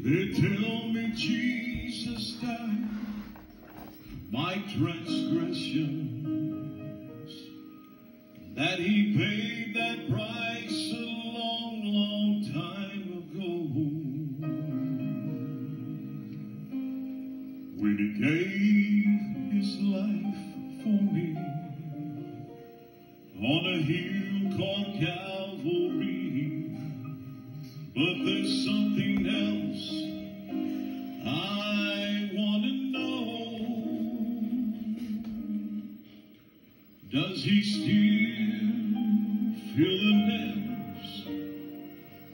They tell me Jesus died my transgressions, that he paid that price a long, long time ago. When he gave his life for me on a hill called Calvary. But there's something else I want to know. Does he still feel the nails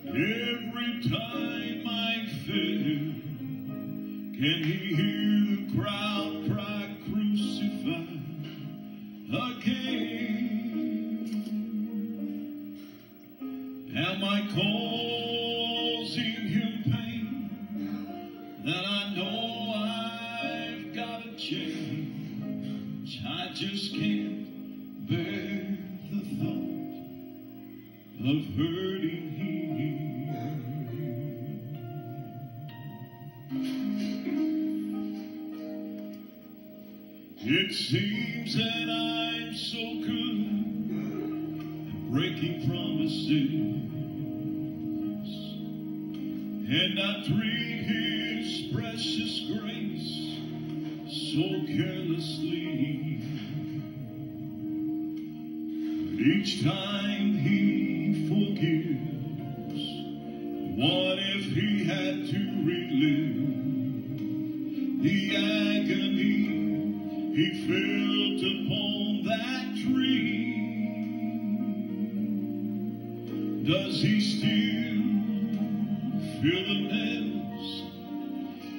every time I fail? Can he hear the crowd just can't bear the thought of hurting him. It seems that I'm so good at breaking promises, and I treat His precious grace so carelessly. Each time He forgives, what if He had to relive the agony? He felt upon that tree. Does he still feel the nails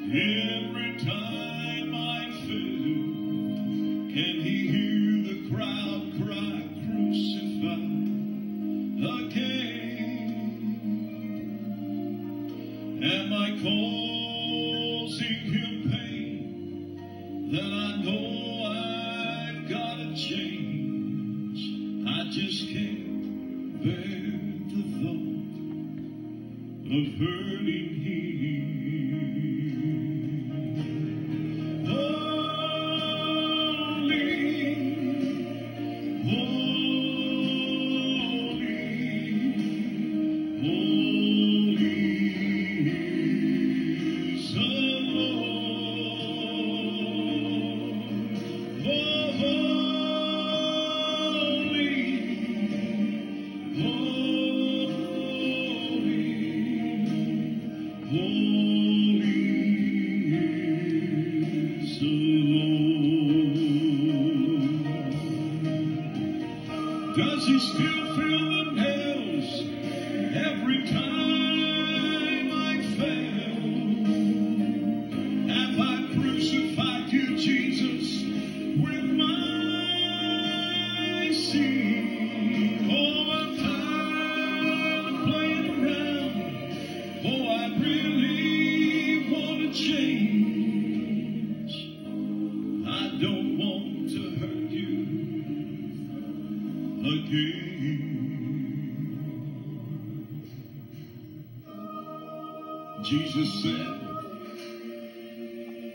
every time I fail? Can he Am I causing him pain that I know I've got to change? I just can't bear the thought of hurting him. Does he still feel the nails every time I fail? Have I crucified you, Jesus, with my sin? Oh, I'm tired of playing around. Oh, I really want to change. Again. Jesus said,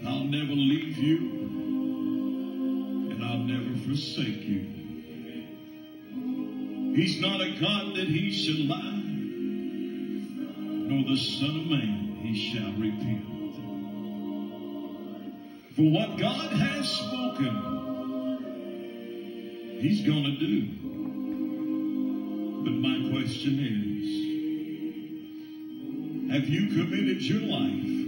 I'll never leave you and I'll never forsake you. He's not a God that he should lie, nor the Son of Man he shall repent. For what God has spoken, he's going to do. But my question is, have you committed your life